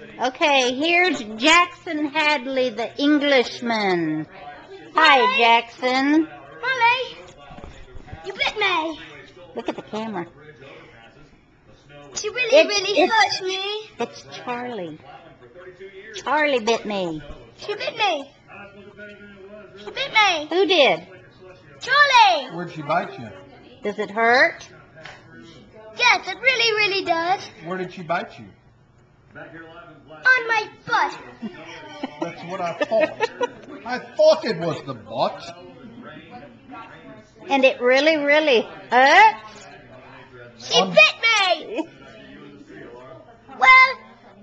Okay, here's Jackson Hadley, the Englishman. Hi, Jackson. Molly, you bit me. Look at the camera. She really, It's- really it's- hurt me. It's Charlie. Charlie bit me. She bit me. She bit me. Who did? Charlie. Where'd she bite you? Does it hurt? Yes, it really, really does. Where did she bite you? On my butt. That's what I thought. I thought it was the butt. And it really, really hurts? She Um, bit me. Well,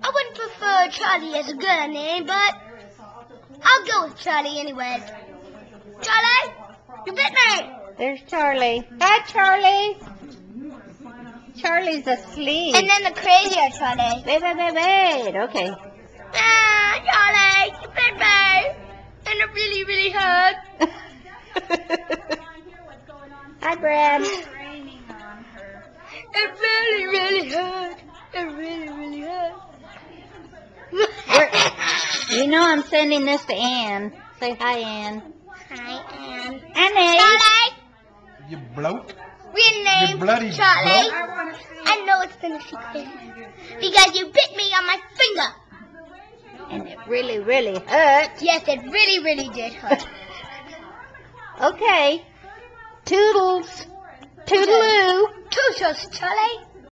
I wouldn't prefer Charlie as a girl name, but I'll go with Charlie anyways. Charlie, you bit me. There's Charlie. Hi, Charlie. Charlie's asleep. And then the crazier Charlie. Wait, wait, wait, wait. Okay. Ah, Charlie, you bit me. And it really, really hurt. Hi, Brad. It really, really hurt. It really, really hurt. You know I'm sending this to Anne. Say hi, Anne. Hi, Anne. Annie. Charlie, You bloke. real name You bloody Charlie. bloke. I know it's been a secret because you bit me on my finger. And it really, really hurts. Yes, it really, really did hurt. Okay. Toodles. Toodaloo. Toodles, Charlie.